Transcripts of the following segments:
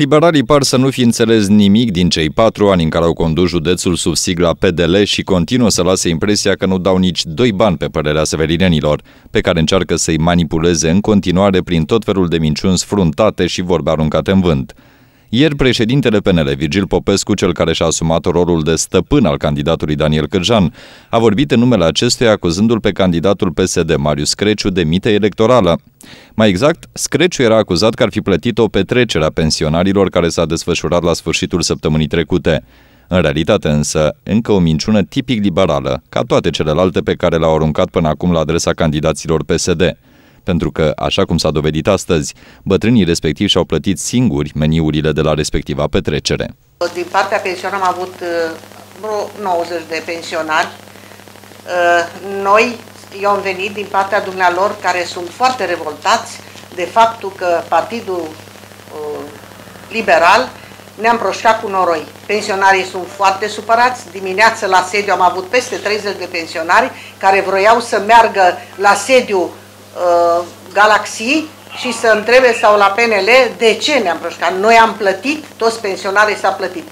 Liberalii par să nu fi înțeles nimic din cei patru ani în care au condus județul sub sigla PDL și continuă să lase impresia că nu dau nici doi bani pe părerea severinenilor, pe care încearcă să-i manipuleze în continuare prin tot felul de minciuni sfruntate și vorbe aruncate în vânt. Ieri, președintele PNL, Virgil Popescu, cel care și-a asumat rolul de stăpân al candidatului Daniel Cârjan, a vorbit în numele acestuia acuzându-l pe candidatul PSD, Marius Creciu, de mită electorală. Mai exact, Screciu era acuzat că ar fi plătit o petrecere a pensionarilor care s-a desfășurat la sfârșitul săptămânii trecute. În realitate însă, încă o minciună tipic liberală, ca toate celelalte pe care le-au aruncat până acum la adresa candidaților PSD pentru că, așa cum s-a dovedit astăzi, bătrânii respectivi și-au plătit singuri meniurile de la respectiva petrecere. Din partea pensionarilor am avut uh, vreo 90 de pensionari. Uh, noi, eu am venit din partea dumnealor care sunt foarte revoltați de faptul că Partidul uh, Liberal ne-am proșcat cu noroi. Pensionarii sunt foarte supărați. Dimineața la sediu am avut peste 30 de pensionari care vroiau să meargă la sediu uh, Galaxii și să întrebe sau la PNL de ce ne-am proșcat. Noi am plătit, toți pensionarii s-a plătit.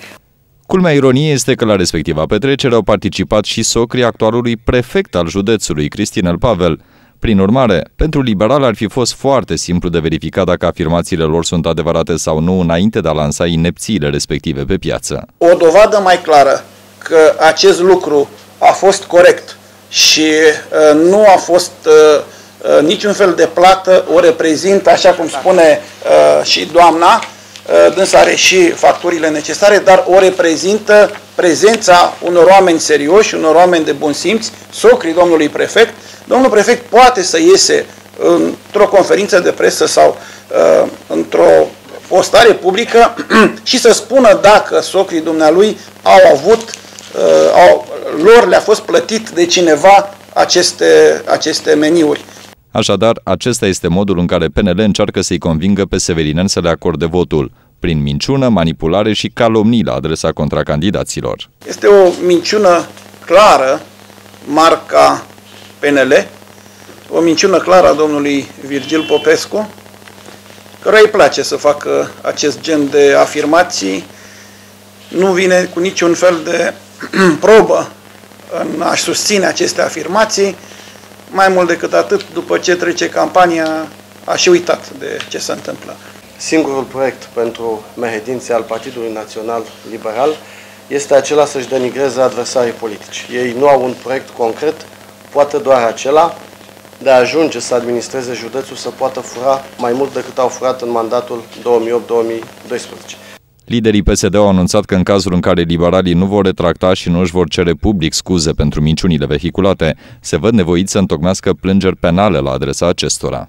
Culmea ironiei este că la respectiva petrecere au participat și socrii actualului prefect al județului, Cristinel Pavel. Prin urmare, pentru liberal ar fi fost foarte simplu de verificat dacă afirmațiile lor sunt adevărate sau nu înainte de a lansa inepțiile respective pe piață. O dovadă mai clară că acest lucru a fost corect și uh, nu a fost uh, Uh, niciun fel de plată o reprezintă, așa cum spune uh, și doamna, uh, dânsa are și facturile necesare, dar o reprezintă prezența unor oameni serioși, unor oameni de bun simț, socrii domnului prefect. Domnul prefect poate să iese într-o conferință de presă sau uh, într-o postare publică și să spună dacă socrii dumnealui au avut, uh, au, lor le-a fost plătit de cineva aceste, aceste meniuri. Așadar, acesta este modul în care PNL încearcă să-i convingă pe Severineni să le acorde votul, prin minciună, manipulare și calomnii la adresa contracandidaților. Este o minciună clară, marca PNL, o minciună clară a domnului Virgil Popescu, căruia îi place să facă acest gen de afirmații, nu vine cu niciun fel de probă în a susține aceste afirmații, mai mult decât atât, după ce trece campania, a și uitat de ce se întâmplă. Singurul proiect pentru mehedințe al Partidului Național Liberal este acela să-și denigreze adversarii politici. Ei nu au un proiect concret, poate doar acela de a ajunge să administreze județul să poată fura mai mult decât au furat în mandatul 2008-2012. Liderii PSD au anunțat că în cazul în care liberalii nu vor retracta și nu își vor cere public scuze pentru minciunile vehiculate, se văd nevoiți să întocmească plângeri penale la adresa acestora.